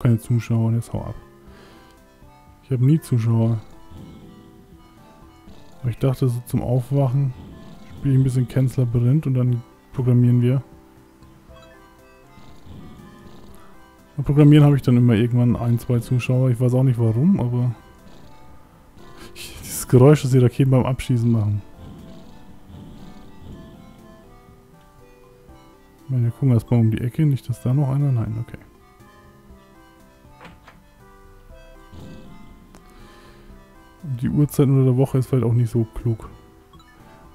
keine Zuschauer. Jetzt hau ab. Ich habe nie Zuschauer. Aber ich dachte so zum Aufwachen spiele ich ein bisschen Kens Labyrinth und dann programmieren wir. Und programmieren habe ich dann immer irgendwann ein, zwei Zuschauer. Ich weiß auch nicht warum, aber... Ich, dieses Geräusch, das die Raketen beim Abschießen machen. Wir gucken erstmal um die Ecke, nicht dass da noch einer... Nein, okay. Die Uhrzeit unter der Woche ist vielleicht auch nicht so klug.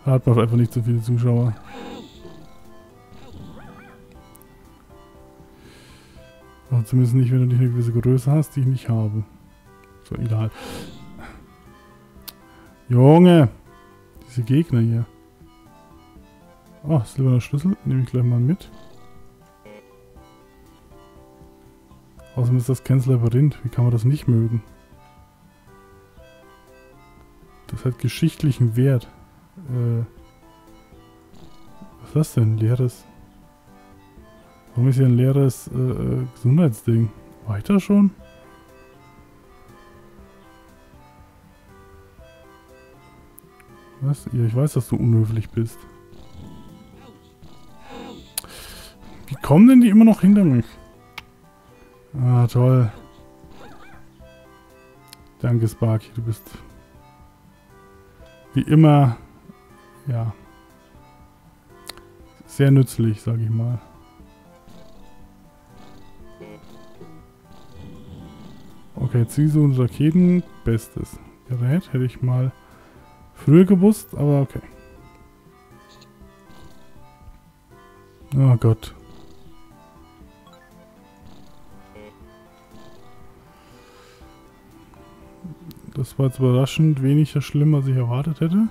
Da hat man einfach nicht so viele Zuschauer. Also zumindest nicht, wenn du nicht eine gewisse Größe hast, die ich nicht habe. So, egal. Junge! Diese Gegner hier. Oh, silberner Schlüssel. Nehme ich gleich mal mit. Außerdem ist das Cancel Labyrinth. Wie kann man das nicht mögen? Das hat geschichtlichen Wert. Äh, was ist das denn? Leeres... Warum ist hier ein leeres äh, äh, Gesundheitsding? Weiter schon? Was? Ja, ich weiß, dass du unhöflich bist. Wie kommen denn die immer noch hinter mich? Ah, toll. Danke, Sparky. Du bist wie immer, ja, sehr nützlich, sag ich mal. Okay, Ziese und Raketen, bestes Gerät. Hätte ich mal früher gewusst, aber okay. Oh Gott. Das war jetzt überraschend weniger schlimm, als ich erwartet hätte.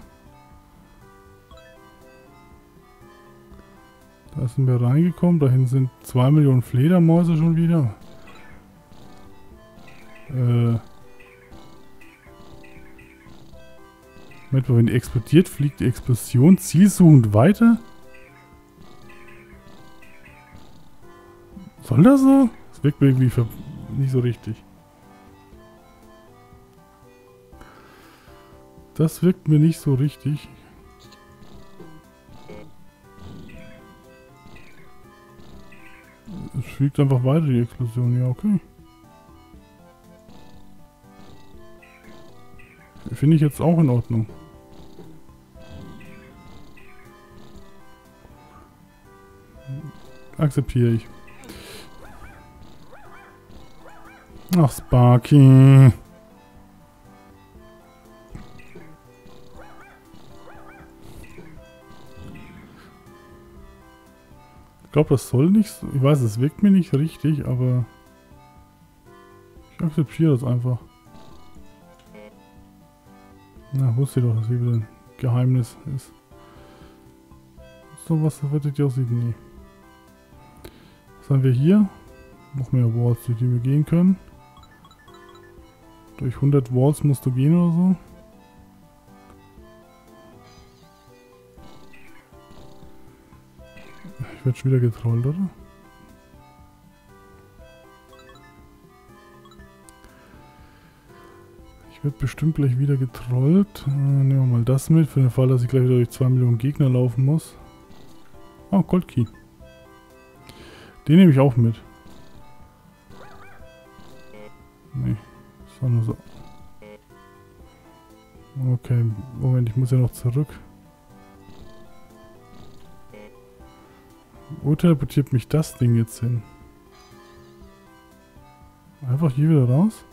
Da sind wir reingekommen. Dahin sind 2 Millionen Fledermäuse schon wieder. Äh. Moment wenn die explodiert, fliegt die Explosion zielsuchend weiter? Soll das so? Das wirkt mir irgendwie nicht so richtig. Das wirkt mir nicht so richtig. Es fliegt einfach weiter, die Explosion. Ja, okay. Finde ich jetzt auch in Ordnung. Akzeptiere ich. Ach, Sparky. Glaube, das soll nicht... Ich weiß, es wirkt mir nicht richtig, aber... Ich akzeptiere das einfach. Na, wusste ich doch, dass hier wieder ein Geheimnis ist. So was rettet ihr aussieht? Nee. Was haben wir hier? Noch mehr Walls, durch die wir gehen können. Durch 100 Walls musst du gehen oder so. Ich werde schon wieder getrollt, oder? Ich werde bestimmt gleich wieder getrollt. Äh, nehmen wir mal das mit, für den Fall, dass ich gleich wieder durch 2 Millionen Gegner laufen muss. Oh, Goldkey. Den nehme ich auch mit. Nee, das war nur so. Okay, Moment, ich muss ja noch zurück. Wo teleportiert mich das Ding jetzt hin? Einfach hier wieder raus?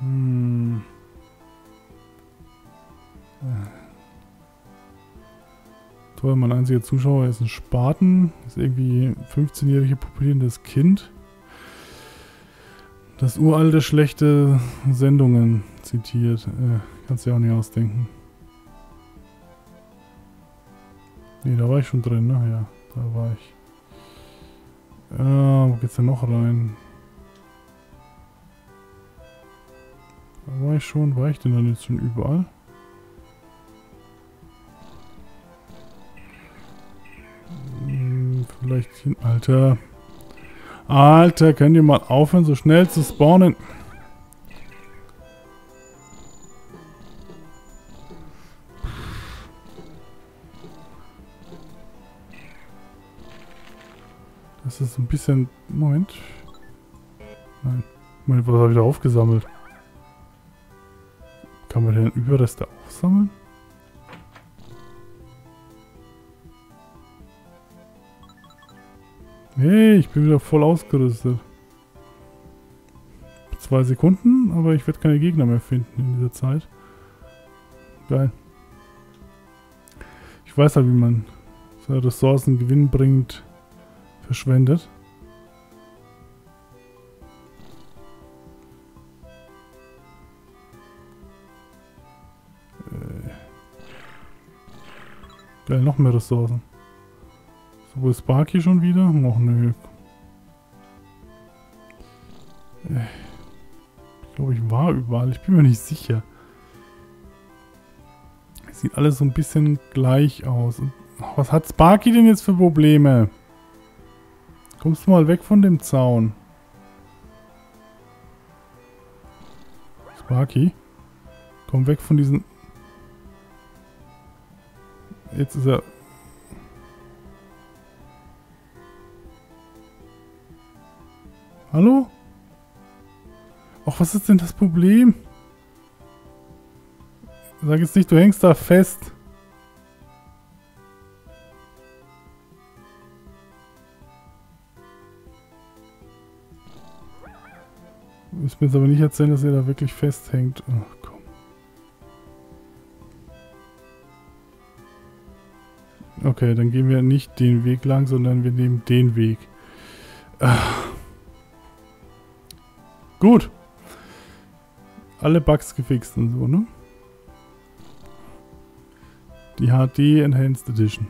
Hm. Toll, mein einziger Zuschauer ist ein Spaten. Ist irgendwie 15-jährige pupillierendes Kind. Das uralte schlechte Sendungen zitiert. Äh, kannst du ja auch nicht ausdenken. Ne, da war ich schon drin, ne? Ja, da war ich. Äh, wo geht's denn noch rein? Da war ich schon. War ich denn dann jetzt schon überall? Hm, vielleicht hin. Alter. Alter, könnt ihr mal aufhören, so schnell zu spawnen? Ein bisschen... Moment. Nein. Moment, was habe ich da aufgesammelt? Kann man denn Überreste aufsammeln? Hey, ich bin wieder voll ausgerüstet. Zwei Sekunden, aber ich werde keine Gegner mehr finden in dieser Zeit. Geil. Ich weiß halt, wie man Ressourcen gewinnbringend verschwendet. Geil, noch mehr Ressourcen. So, wo ist Sparky schon wieder? Noch nö. Äh. Ich glaube, ich war überall. Ich bin mir nicht sicher. Sieht alles so ein bisschen gleich aus. Was hat Sparky denn jetzt für Probleme? Kommst du mal weg von dem Zaun? Sparky? Komm weg von diesen... Jetzt ist er... Hallo? Ach, was ist denn das Problem? Sag jetzt nicht, du hängst da fest. müsst mir jetzt aber nicht erzählen, dass ihr da wirklich festhängt. Ach Okay, dann gehen wir nicht den Weg lang, sondern wir nehmen den Weg. Ach. Gut. Alle Bugs gefixt und so, ne? Die HD Enhanced Edition.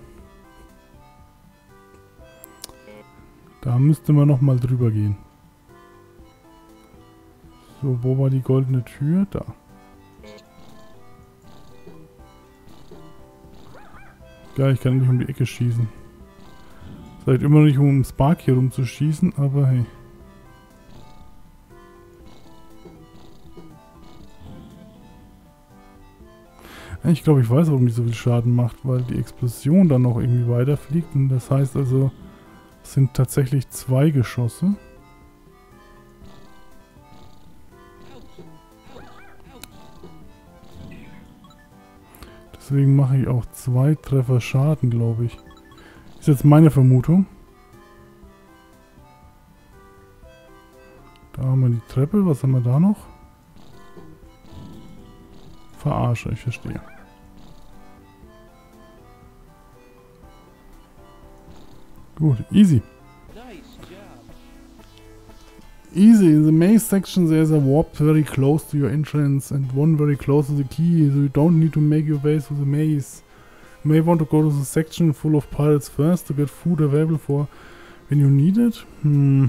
Da müsste man nochmal drüber gehen. So, wo war die goldene Tür? Da. Geil, ich kann nicht um die Ecke schießen. Vielleicht immer noch nicht um Spark hier rumzuschießen, aber hey. Ich glaube, ich weiß, warum die so viel Schaden macht, weil die Explosion dann noch irgendwie weiterfliegt. Und das heißt also, es sind tatsächlich zwei Geschosse. Deswegen mache ich auch zwei Treffer Schaden, glaube ich. Ist jetzt meine Vermutung. Da haben wir die Treppe. Was haben wir da noch? Verarsche, ich verstehe. Gut, easy. Easy. In the maze section there's a warp very close to your entrance and one very close to the key, so you don't need to make your way through the maze. You may want to go to the section full of pirates first to get food available for when you need it. Hmm.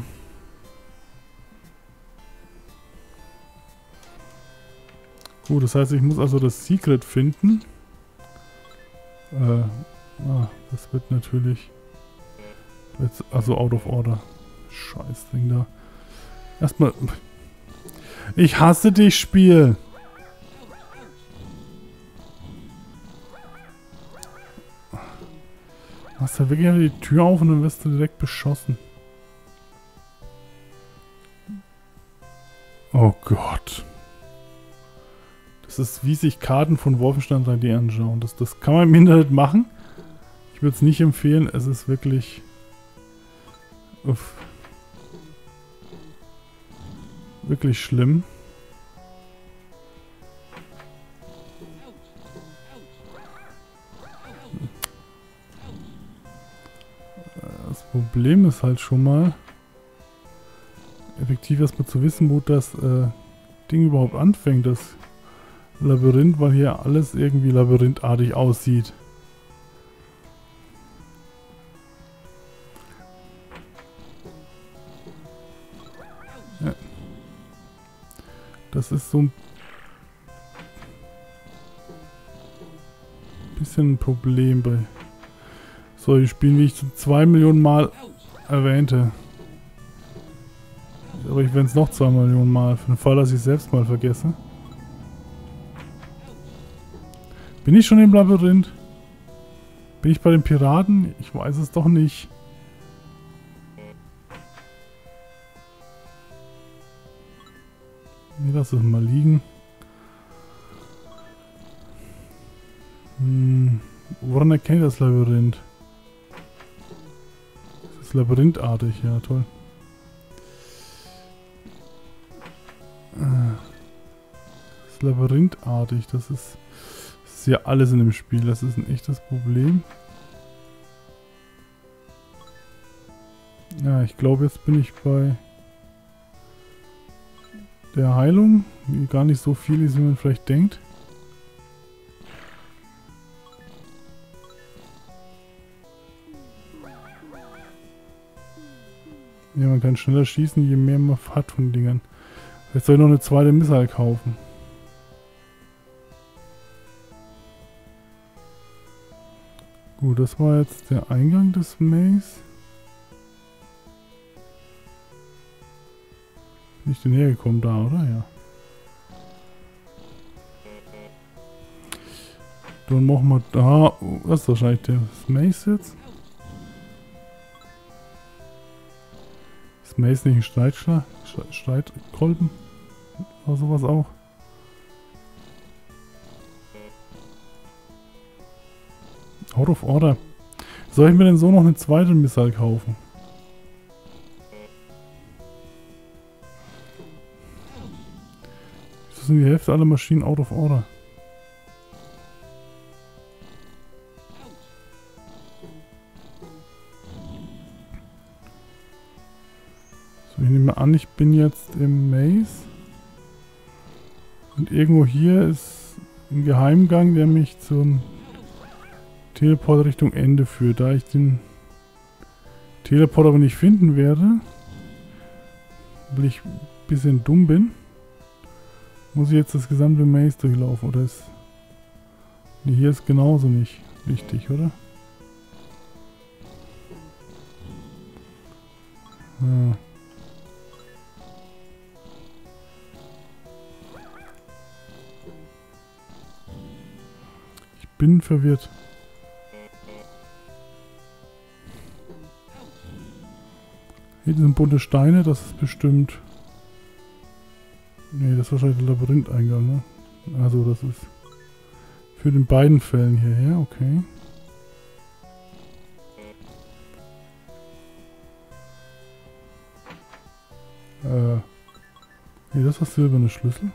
Gut, das heißt, ich muss also das Secret finden. Äh, ah, das wird natürlich... also out of order. Scheiß Ding da. Erstmal... Ich hasse dich, Spiel. Machst da wirklich die Tür auf und dann wirst du direkt beschossen. Oh Gott. Das ist wie sich Karten von Wolfenstein 3D anschauen. Das, das kann man im Internet machen. Ich würde es nicht empfehlen. Es ist wirklich... Uff. Wirklich schlimm. Das Problem ist halt schon mal, effektiv erstmal zu wissen, wo das äh, Ding überhaupt anfängt, das Labyrinth, weil hier alles irgendwie labyrinthartig aussieht. Das ist so ein bisschen ein Problem bei solchen Spielen, wie ich so zwei Millionen Mal erwähnte. Aber ich werde es noch zwei Millionen Mal, für den Fall, dass ich es selbst mal vergesse. Bin ich schon im Labyrinth? Bin ich bei den Piraten? Ich weiß es doch nicht. Lass es mal liegen. Hm, woran erkenne ich das Labyrinth? Das ist labyrinthartig, ja toll. Das ist labyrinthartig, das ist, das ist ja alles in dem Spiel, das ist ein echtes Problem. Ja, ich glaube jetzt bin ich bei der Heilung, gar nicht so viel ist, wie man vielleicht denkt. Ja, man kann schneller schießen, je mehr man hat von Dingern. Jetzt soll ich noch eine zweite Missile kaufen. Gut, das war jetzt der Eingang des Maze. Bin ich denn hergekommen da, oder? Ja. Dann machen wir da... Das ist wahrscheinlich der Maze jetzt. Ist nicht ein Streitschlag? Streitkolben? Oder sowas auch? Out of Order. Soll ich mir denn so noch eine zweite Missile kaufen? Sind die Hälfte aller Maschinen out of order. So, ich nehme an, ich bin jetzt im Maze. Und irgendwo hier ist ein Geheimgang, der mich zum Teleport Richtung Ende führt. Da ich den Teleport aber nicht finden werde, weil ich ein bisschen dumm bin, muss ich jetzt das gesamte Maze durchlaufen, oder ist... Nee, hier ist genauso nicht wichtig, oder? Ja. Ich bin verwirrt. Hier sind bunte Steine, das ist bestimmt... Nee, das ist wahrscheinlich der Labyrintheingang, ne? Also das ist für den beiden Fällen hierher, okay. Äh. Nee, das ist silberne Schlüssel.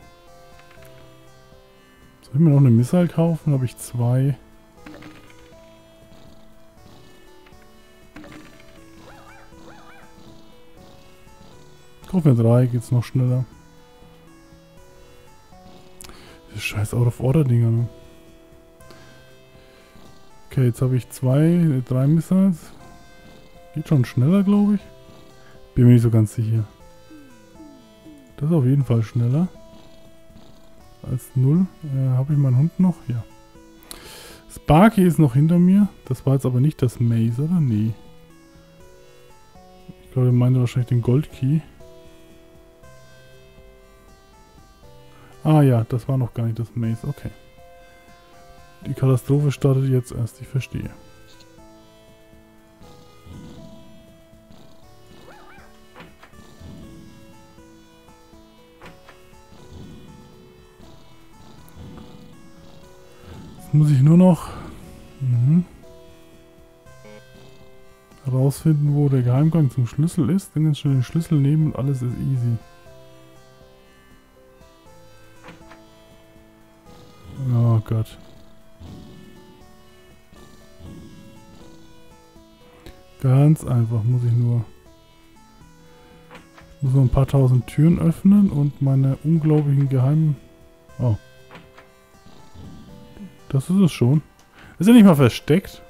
Soll ich mir noch eine Missile kaufen? Habe ich zwei. Kauf mir drei, geht's noch schneller. Scheiß Out-of-Order-Dinger, ne? Okay, jetzt habe ich zwei, drei Missiles. Geht schon schneller, glaube ich. Bin mir nicht so ganz sicher. Das ist auf jeden Fall schneller. Als null. Äh, habe ich meinen Hund noch? Ja. Sparky ist noch hinter mir. Das war jetzt aber nicht das Maze, oder? Nee. Ich glaube, er meinte wahrscheinlich den Gold Ah ja, das war noch gar nicht das Maze. Okay. Die Katastrophe startet jetzt erst. Ich verstehe. Jetzt muss ich nur noch mhm, herausfinden, wo der Geheimgang zum Schlüssel ist. Dann ganz schnell den Schlüssel nehmen und alles ist easy. Gott. Ganz einfach muss ich nur... Ich muss noch ein paar tausend Türen öffnen und meine unglaublichen geheimen... Oh. Das ist es schon. Ist ja nicht mal versteckt.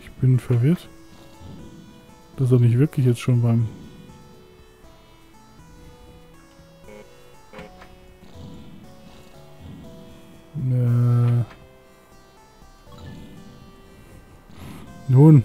Ich bin verwirrt. Dass er nicht wirklich jetzt schon beim... Äh Nun.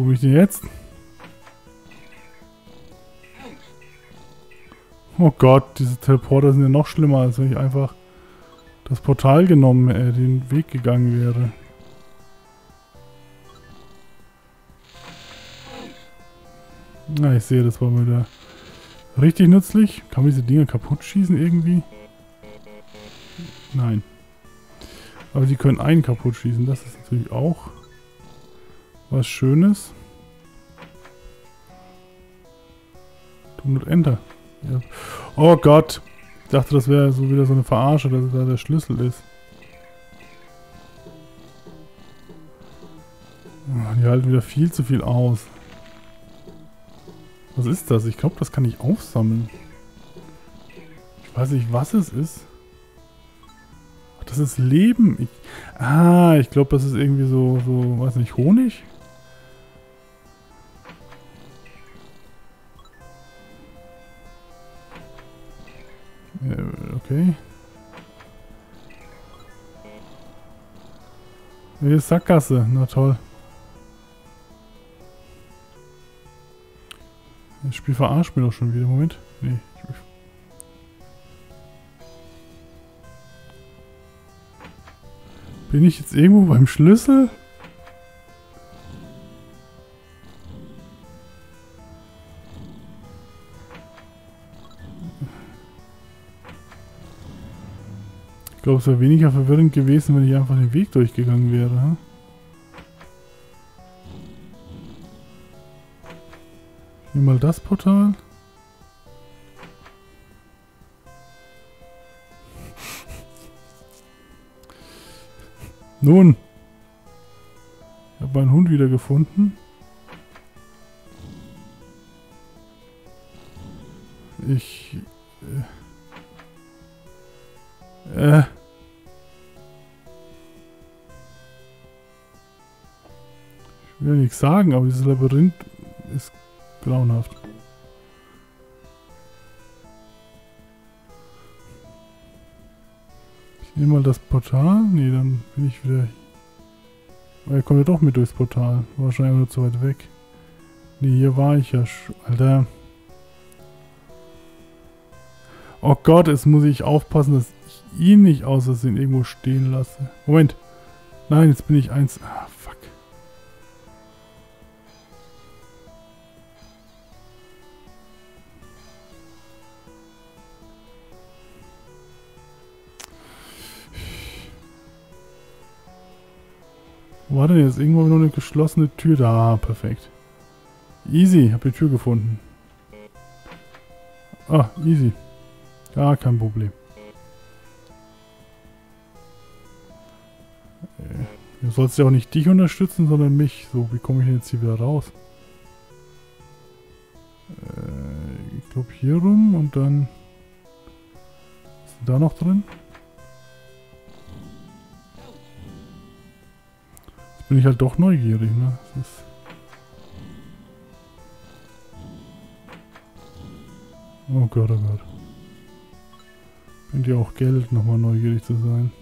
Wo bin ich denn jetzt? Oh Gott, diese Teleporter sind ja noch schlimmer, als wenn ich einfach das Portal genommen, äh, den Weg gegangen wäre. Na, ich sehe, das war da richtig nützlich. Kann man diese Dinger kaputt schießen irgendwie? Nein. Aber sie können einen kaputt schießen. Das ist natürlich auch was Schönes. Du mit Enter. Ja. Oh Gott. Ich dachte, das wäre so wieder so eine Verarsche, dass da der Schlüssel ist. Oh, die halten wieder viel zu viel aus. Was ist das? Ich glaube, das kann ich aufsammeln. Ich weiß nicht, was es ist. Ach, das ist Leben. Ich, ah, ich glaube, das ist irgendwie so, so, weiß nicht, Honig? Okay. Ist Sackgasse. Na toll. Das Spiel verarscht mir doch schon wieder. Moment. Nee. Bin ich jetzt irgendwo beim Schlüssel? Glaube, es wäre weniger verwirrend gewesen, wenn ich einfach den Weg durchgegangen wäre. Hm? Hier mal das Portal. Nun. Ich habe meinen Hund wieder gefunden. Ich... Äh, äh. Will nichts sagen, aber dieses Labyrinth ist grauenhaft. Ich nehme mal das Portal. Nee, dann bin ich wieder... Oh, er kommt ja doch mit durchs Portal. Wahrscheinlich nur zu weit weg. Nee, hier war ich ja. Alter. Oh Gott, jetzt muss ich aufpassen, dass ich ihn nicht aus Versehen irgendwo stehen lasse. Moment. Nein, jetzt bin ich eins. Ah, Wo war denn jetzt? Irgendwo noch eine geschlossene Tür. Da, perfekt. Easy, hab die Tür gefunden. Ah, easy. Gar kein Problem. Äh, du sollst ja auch nicht dich unterstützen, sondern mich. So, wie komme ich denn jetzt hier wieder raus? Äh, ich glaube hier rum und dann... Was ist da noch drin? Bin ich halt doch neugierig, ne? Oh Gott, oh Gott. Bringt ja auch Geld, nochmal neugierig zu sein.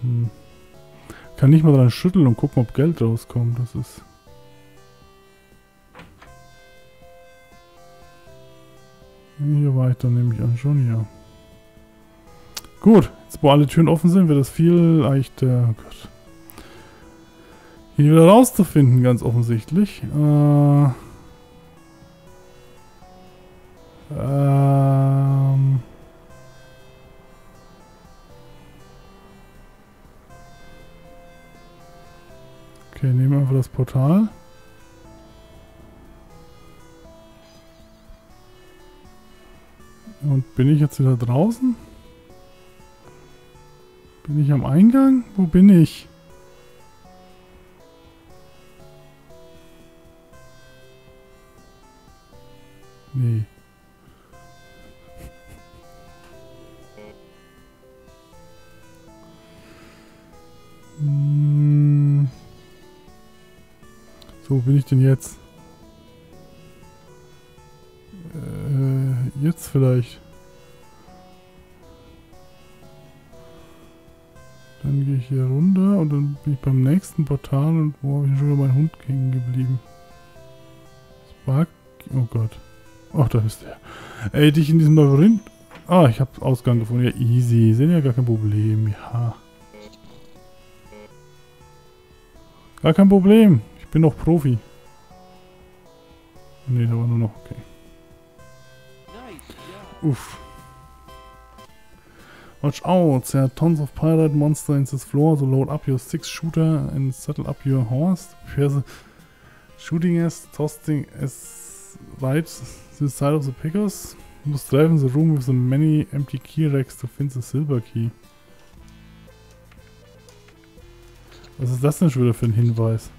Hm. Kann nicht mal dran schütteln und gucken, ob Geld rauskommt. Das ist... Hier war ich dann nämlich an schon, ja. Gut, jetzt wo alle Türen offen sind, wird es viel leichter. Oh Gott. Hier wieder rauszufinden, ganz offensichtlich. Äh... Ähm okay, nehmen wir einfach das Portal. Und bin ich jetzt wieder draußen? Bin ich am Eingang? Wo bin ich? Nee. Hm. So, wo bin ich denn jetzt? Äh, jetzt vielleicht. Hier runter und dann bin ich beim nächsten Portal und wo habe ich schon wieder mein Hund hängen geblieben? Spark. Oh Gott. Ach, da ist der. Ey, dich in diesem Labyrinth. Ah, ich habe Ausgang gefunden. Ja, easy. Sind ja gar kein Problem. Ja. Gar kein Problem. Ich bin doch Profi. Ne, da war nur noch. Okay. Uff. Watch out, there are tons of pirate monster in this floor, so load up your six shooter and settle up your horse. Prepare the shooting as tossing as right the side of the pickers. You must drive in the room with the many empty key racks to find the silver key. Was ist das denn schon wieder für ein Hinweis?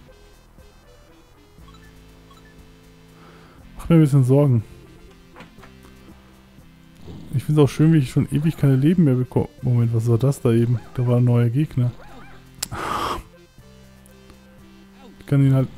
Macht mir ein bisschen Sorgen. Ich finde es auch schön, wie ich schon ewig keine Leben mehr bekomme. Moment, was war das da eben? Da war ein neuer Gegner. Ich kann ihn halt